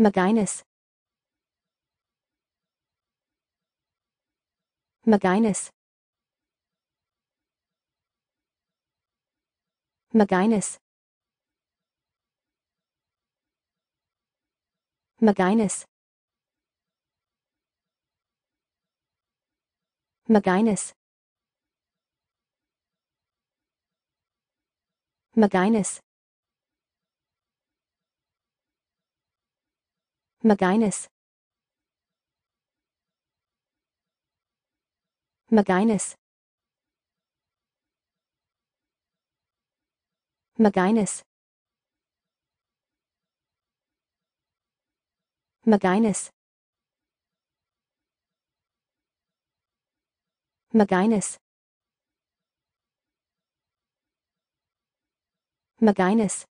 Maginus. Maginus. Maginus. Maginus. Maginus. Maginus. Maginus. Maginus. Maginus. Maginus. Maginus. Maginus.